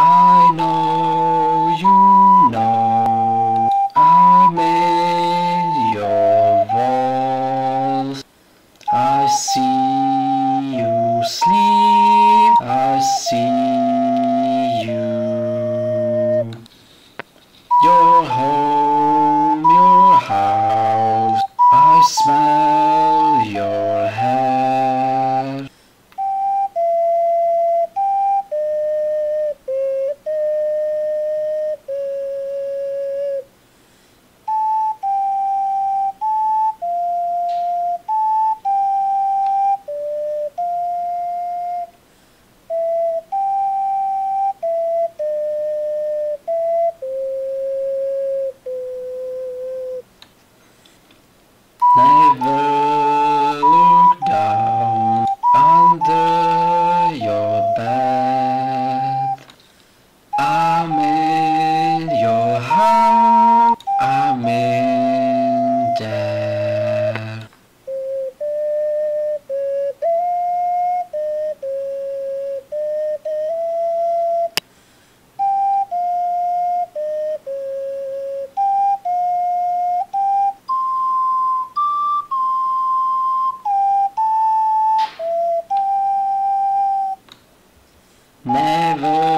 I know you know I made your walls. I see you sleep. I see you. Your home, your house. I smell your hair. Never